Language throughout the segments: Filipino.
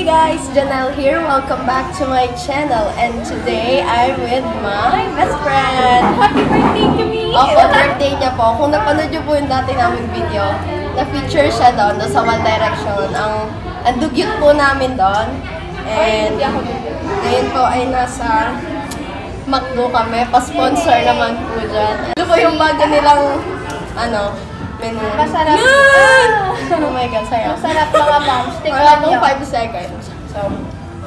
Hey guys, Janelle here. Welcome back to my channel. And today I'm with my best friend. Happy birthday to me! Opo, birthday niya po. Kung napanood niyo po yung dati naming video, na-feature siya doon, doon sa One Direction. Ang, ang dugyot po namin doon. And ngayon po ay nasa McDo kami. Pa-sponsor naman po dyan. Ito po yung bago nilang, ano, menu. Masarap. Yan! Oh my God, sarap. Masarap mga moms. Wala Tingnan pong nyo. 5 seconds. So,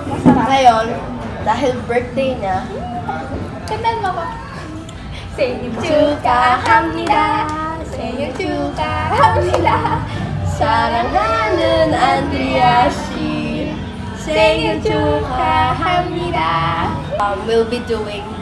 Masarap. ngayon, dahil birthday niya, Tingnan mo ko. 생일 축하합니다. 생일 축하합니다. 사랑하는 안드리아 씨, 생일 축하합니다. Um, we'll be doing the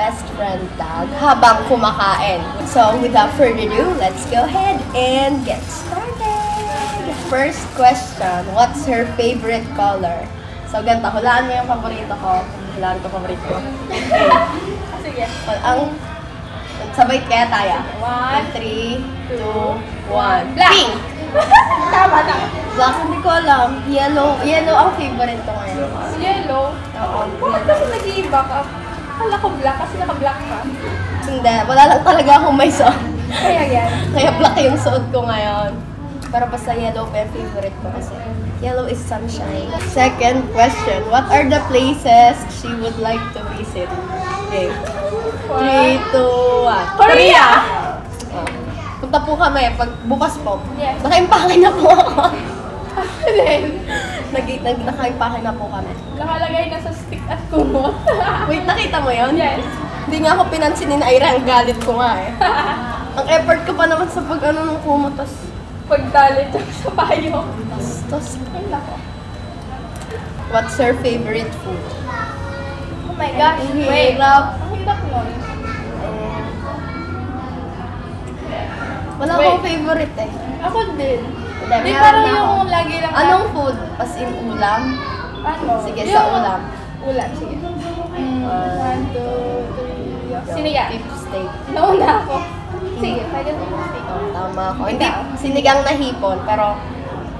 best friend tag habang kumakain. So, without further ado, let's go ahead and get started. First question, what's her favorite color? So, ganito, hulaan mo yung paborito ko. Hulaan ko paborito ko. Sige. Well, ang sabay kaya tayo. One, Three, two, one. Black. Pink! Tama na. Black, hindi ko alam. Yellow. Yellow ang favorite ko ngayon. Yellow. Oo. Bakit kasi nag-iiba ka? Kala ko black kasi naka-black ka. Hindi. Wala lang talaga akong may suot. Kaya yan. Kaya black yung suot ko ngayon. Pero basta yellow pa yung favorite ko kasi. Yellow is sunshine. Second question. What are the places she would like to visit? Okay. Three, two, one. Korea! Oh. Punta po kami. Pag bukas po. Yes. Nakaimpake na po ako. Then, nag, nag, nakaimpake na po kami. nakalagay na sa stick at kumot. Wait, nakita mo yun? yes. Hindi nga ako pinansin ni Naira ang galit ko nga eh. ang effort ko pa naman sa pag ano ng kumot, tas, Pagdalit sa payo. tas, tas, Ay, nako. what's her favorite food? Oh my gosh. Ang Wait. hirap. Ang hirap nun. Wala Wait. akong favorite eh. Ako din. Hindi, parang na yung lagi lang Anong food? As in ulam? Ano? Sige, Yung- sa ulam. Ulam, sige. Mm, one, two, three. Sino yan? Beef steak. Nauna ako. Sige, pwede mo steak. Oh, tama ako. Hindi, sinigang na hipon, pero...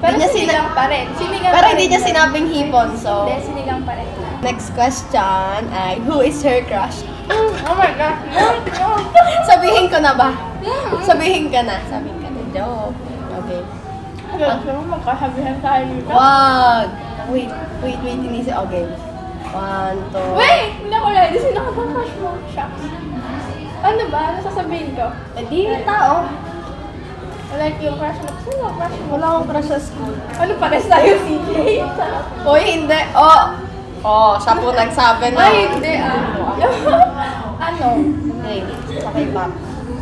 Pero niya sinigang pa rin. Sinigang Pero hindi niya sinabing hipon, so... Hindi, sinigang pa rin. Next question ay, who is her crush? Oh my God. Sabihin ko na ba? Sabihin ka na. Sabihin ka na. Joke. Okay. Gusto mo magkasabihan tayo dito? Wag! Wait, wait, wait. Inisip. Okay. One, two. Wait! Hindi ako ready. Sino ka bang crush mo? Shucks. Ano ba? Ano sasabihin ko? Eh di, tao. Like yung crush mo. Sino crush mo? Wala akong crush sa school. Ano pares tayo, CJ? Hoy, hindi. Oh! Oh, siya po nagsabi na. Ay, hindi ah. ano? Okay, sa kay Pop.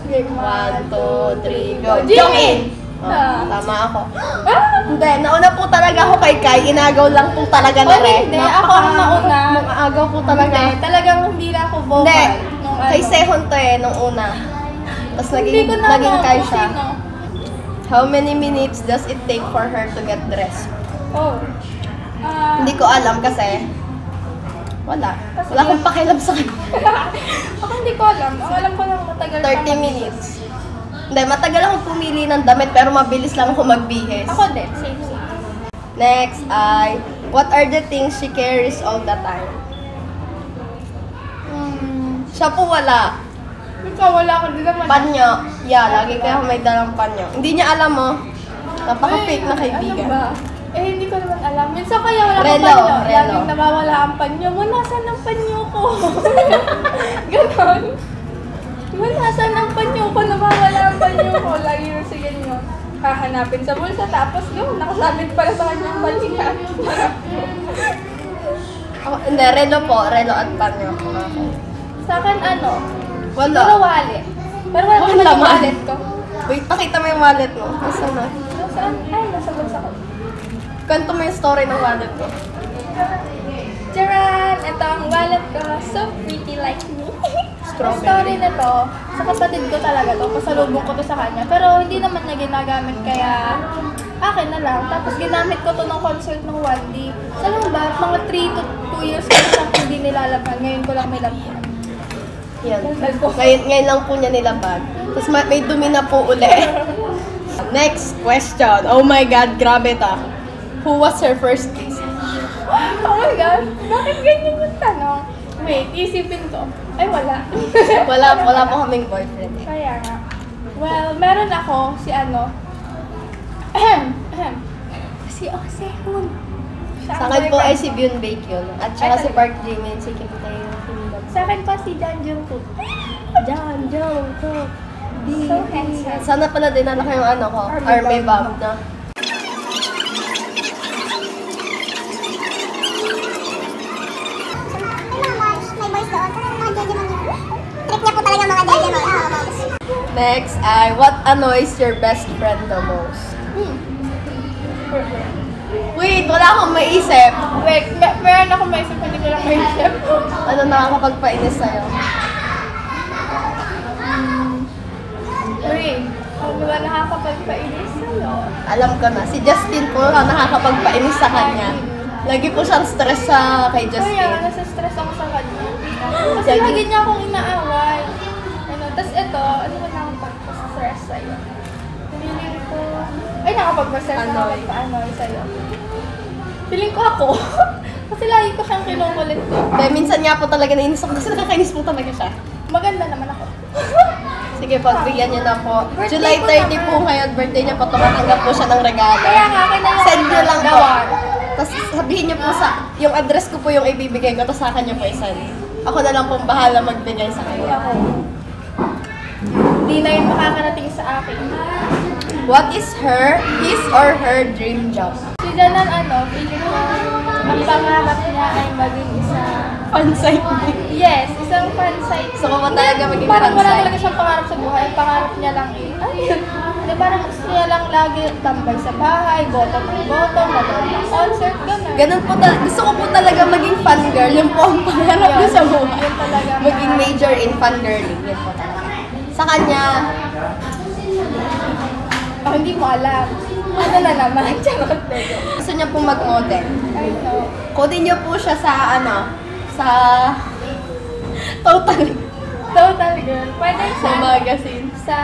Sige, One, two, three, go. Jimin! Jimin! Ah. tama ako. Ah! Hindi, nauna po talaga ako kay Kai. Inagaw lang po talaga na Oh, rin. hindi. Ako ang nauna. Agaw po talaga. Hindi, talagang hindi na ako vocal. Hindi. Nung Kay ano. Sehon to eh, nung una. Tapos Hindi naging, ko na naging alam Kai kung siya. sino. How many minutes does it take for her to get dressed? Oh. Ah, Hindi ko alam kasi wala. Kasi Wala akong pakialam sa kanya. ako hindi ko alam. Ang alam ko lang matagal 30 pa minutes. Hindi, matagal akong pumili ng damit pero mabilis lang ako magbihis. Ako din. Same, same. Next ay, what are the things she carries all the time? Hmm. Siya po wala. Ikaw, wala ko din naman. Panyo. Yeah, lagi kayo may dalang panyo. Hindi niya alam mo. Napaka-fake na kaibigan. Ano ba? Eh, hindi ko naman alam. Minsan kaya wala Relo, akong panyo. relo. Laging nawawala ang panyo mo. Nasaan ang panyo ko? Ganon. Diba, nasaan ang panyo ko? Nawawala ang panyo ko. Lagi yung sige nyo. Hahanapin sa bulsa. Tapos yun, nakasabit pala sa kanyang balikat. Ako, hindi, relo po. Relo at panyo. Okay. sa akin, ano? Wala. Siguro wallet. Pero wala Wala naman wallet ko. Wait, pakita mo yung wallet mo. Nasaan na? Nasaan? Ay, nasa bulsa ko. Kwento mo yung story ng wallet mo. Charan! Ito ang wallet ko. So pretty like me. Strawberry. story na to, sa kapatid ko talaga to. Pasalubong ko to sa kanya. Pero hindi naman niya ginagamit kaya akin na lang. Tapos ginamit ko to ng concert ng 1D. Alam mo ba, mga 3 to 2 years ko na hindi nilalaban. Ngayon ko lang may laban. Yan. Ngayon, ngayon lang po niya nilabag. Tapos ma- may dumi na po uli. Next question. Oh my God, grabe ta. Who was her first kiss? oh my gosh, bakit ganyan yung tanong? Wait, isipin ko. Ay, wala. Wala, wala po kaming boyfriend eh. Kaya nga. Well, meron ako si ano. Ahem, ahem. Si Osehun. Sa akin po ay si. Byun Baekhyun. At saka si? Park Jimin, si Kim Tae-yong. Sa akin pa si Jan Jungkook. Jan, Jungkook. So handsome. Sana pala dinala ko yung ano ko, Army bomb na. Next ay, what annoys your best friend the most? Wait, wala akong maisip. Wait, may, meron ako may isip, hindi ko lang may isip. Ano nakakapagpainis sa'yo? Wait, ano ba nakakapagpainis sa'yo? Alam ko na, si Justin po ang nakakapagpainis sa kanya. Lagi po siyang stress sa kay Kaya, Justin. nasa stress ako sa kanya. Kasi lagi niya akong inaaway. Tas ito, ano ba nakapagpa-stress sa'yo? Naliliri ko. Ay, nakapagpa-stress, Anoy. nakapagpa-anoy sa'yo. Feeling ko ako. kasi lagi ko siyang kinukulit ko. Kaya minsan nga po talaga nainis ako kasi nakakainis po talaga siya. Maganda naman ako. Sige, pagbigyan niyo na po. Birthday July ko 30 naman. po ngayon, birthday niya po, tumatanggap po siya ng regalo. Kaya nga, na yung Send niyo lang po. Tapos sabihin niyo po sa, yung address ko po yung ibibigay ko, tapos sa akin niyo po isend. Ako na lang pong bahala magbigay sa kanya. ako. Hindi na yun makakarating sa akin. What is her, his or her dream job? Si Janan, ano, feeling ko, ang pangarap niya ay maging isa. Fansite. Yes, isang fansite. Gusto ko ba talaga maging Parang wala talaga siyang pangarap sa buhay. Ang pangarap niya lang eh. Ay, Hindi, parang gusto niya lang lagi tambay sa bahay, bottom ng bottom, manood ng concert, gano'n. Ganun po talaga. Gusto ko po talaga maging fangirl. Yun po ang pangarap ko sa buhay. Yun talaga. Maging major in fangirling. Yun po talaga. Sa kanya, Oh, hindi mo alam. Ano na naman? Charot na gusto niya po mag-model. I know. Kodin niyo po siya sa ano, sa Total Total girl. Pwede sa sa, magazine. sa,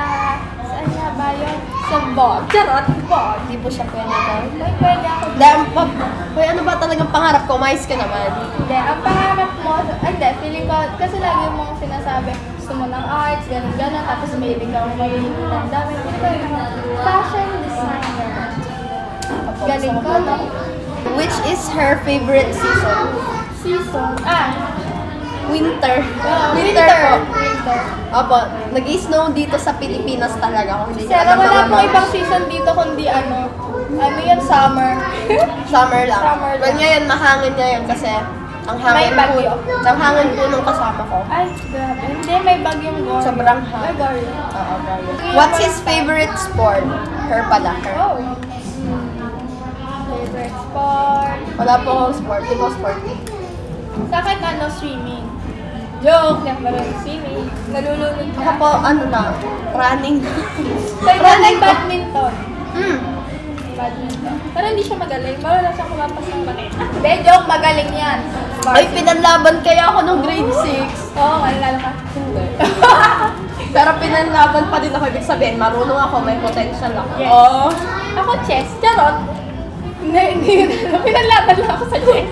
saan nga ba yun? Sa Vogue. Charot, Vogue. Hindi po siya pwede daw. Pwede ako. Hindi, ang pa- Hoy, ano ba talagang pangarap ko? Mais ka naman. Hindi, ang pangarap mo, hindi, feeling ko, kasi lagi mong sinasabi, gusto mo ng arts, ganun, ganun, tapos may ikaw may ng dami. Feeling ko, yung fashion designer. Galing ko, no? Which is her favorite season? Season, ah, Winter. oh, Winter, po. Winter. Opo, nag-snow dito sa Pilipinas talaga. Kung hindi Pero wala pong ibang season dito kundi ano, ano yan, summer. Summer lang. Summer Well, lang. ngayon, mahangin ngayon kasi ang hangin May bagyo. po, ang hangin po nung kasama ko. Ay, grabe. Hindi, may bagyong Gory. Sobrang Ay, hangin. Gory. Oo, bagyo. What's his favorite sport? Her pala, her. Oh. Favorite sport. Wala po akong sport. Di po sporty. Sa akin, ano, swimming. Joke! Hindi ako marunong swimming. Nalulunod Ako po, ano lang, running. Running badminton. Hmm. Badminton. Pero hindi siya magaling. Marunong siya kumapas ng bakit. Hindi, joke. Magaling yan. Ay, pinanlaban kaya ako nung grade 6. Oo, malala ka. Hindi. Pero pinanlaban pa din ako. Ibig sabihin, marunong ako, may potential ako. Yes. Oo. Ako, chess. Charot. Hindi, hindi. Pinalaban lang ako sa chess.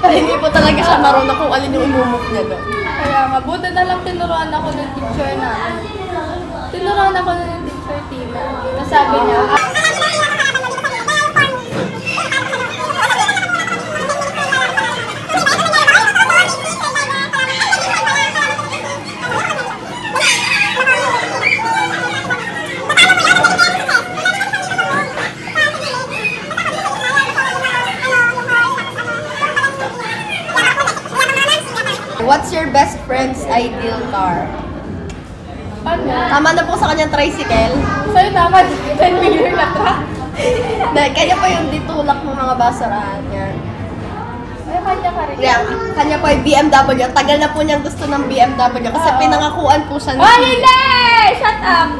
Pero hindi po talaga siya marunong kung alin yung imumove niya doon. Kaya nga, buti na lang tinuruan ako ng teacher namin. Tinuruan ako ng teacher Tina. Nasabi niya, Dahil kanya pa yung ditulak ng mga basurahan niya. May kanya ka rin. Kaya, kanya po yung BMW. Tagal na po niyang gusto ng BMW kasi Oo. pinangakuan po siya hindi! Shut up!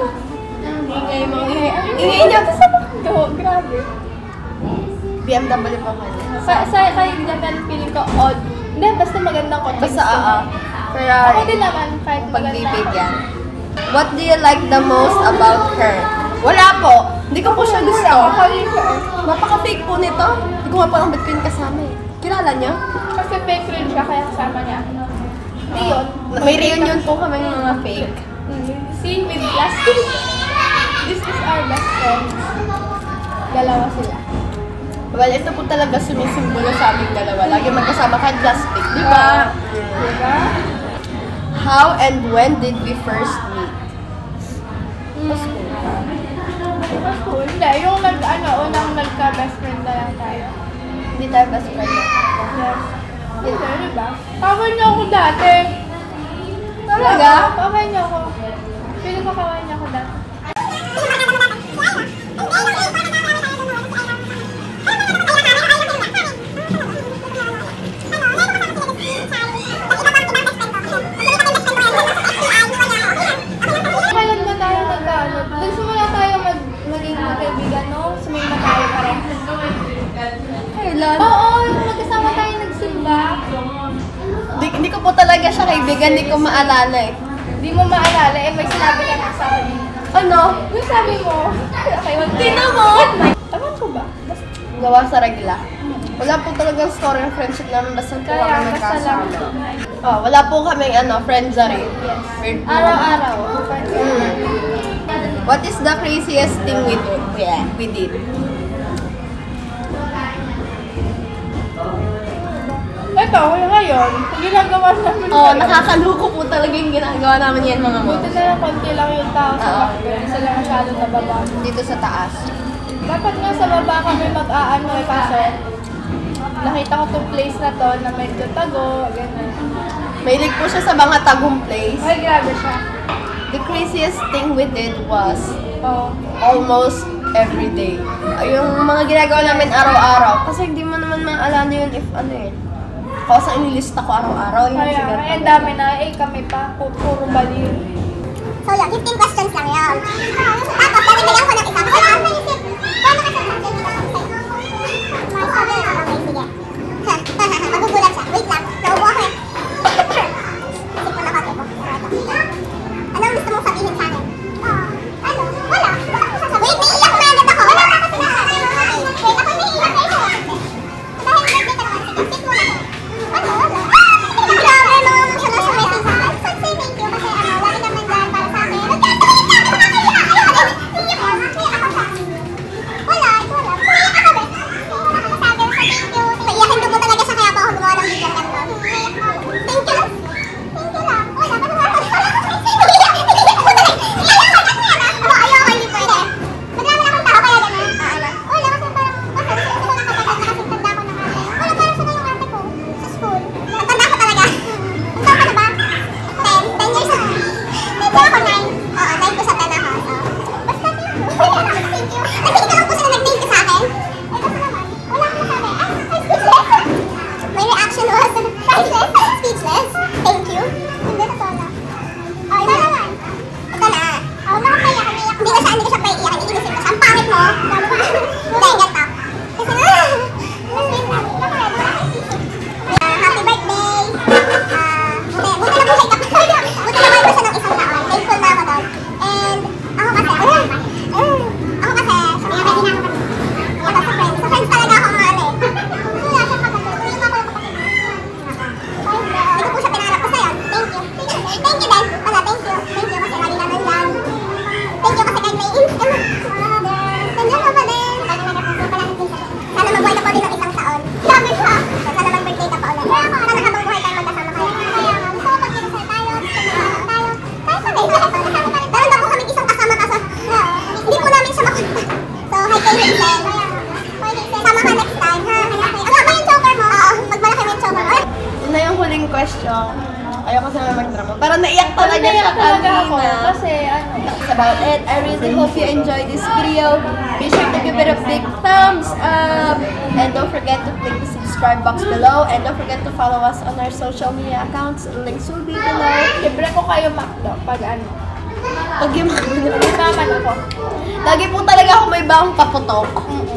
Ingay mo, ingay. Ingay niya. Ito sa mundo. Grabe. BMW po kanya. Sa, sa kayo dyan, feeling ko odd. Hindi, basta magandang kotse. Basta, gusto oo. Ako Ferrari. din naman, kahit Pagbibigyan. What do you like the most about her? Ako, Napaka-fake po nito. Hindi ko nga alam ba't ko yung kasama eh. Kilala nyo? Kasi fake rin siya, kaya kasama niya. Hindi yun. May reunion po kami mga fake. Mm, See, with plastic. This is our best friend. Dalawa sila. Well, ito po talaga sumisimbolo sa aming dalawa. Lagi magkasama kahit plastic, di ba? Diba? How and when did we first meet? Cool. Hindi, yung nag, ano, unang nagka-best friend na lang tayo. Hindi tayo best friend. Yes. Ito, diba? Kawin niyo ako dati. Talaga? Kawin niyo ako. Pili ko kawin niyo ako dati. Siya kaibigan, hindi ko maalala eh. Di mo maalala, eh may sinabi ka na sa akin. Ano? Yung sabi mo, okay, wag mo! Tama ko ba? Gawa sa regla. Wala po talagang story ng friendship namin basta po kami nagkasama. Oh, wala po kaming ano, friends rin. Yes. Po. Araw-araw. Mm. What is the craziest thing we do? Yeah, we did. Ito, ngayon, ginagawa namin. Oh, nakakaluko po talaga yung ginagawa namin yan mga mo. Buti na lang konti lang yung tao sa Oo. Hindi sila masyado nababa. Dito sa taas. Dapat nga sa baba kami mag-aano eh, kaso nakita ko tong place na to na medyo tago, ganun. Mahilig po siya sa mga tagong place. Ay, grabe siya. The craziest thing we did was Oh. almost every day. Ay, Yung mga ginagawa namin araw-araw. Kasi hindi mo naman maalala yun if ano eh. Ako sa inilista ko araw-araw. Yung Kaya, sigaret ay, ang ko. dami na. Eh, kami pa. pu- Puro baliw. So yun, 15 questions lang yun. Tapos, nabibigyan ko ng isa. Kasi ako naisip, paano ka sa question. Ayoko sana mag-drama. Parang naiyak talaga siya Naiyak talaga ako. kanina. Kasi, ano, That's about it. I really hope you enjoyed this video. Be sure to give it a big thumbs up. And don't forget to click the subscribe box below. And don't forget to follow us on our social media accounts. Links will be below. libre ko kayo McDo pag ano. Pag yung Naman ako. Lagi po talaga ako may bagong paputok.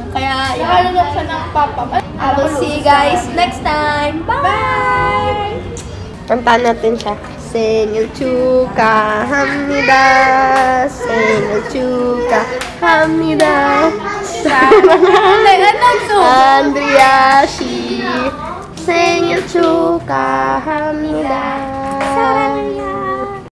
Kaya, yun. Nakalunok siya ng pop-up. I will see you guys next time. Bye! Kanta natin siya. Senyo chuka Hamida. Senyo chuka Hamida Andrea Shi Senilchuka Hamida. Sarang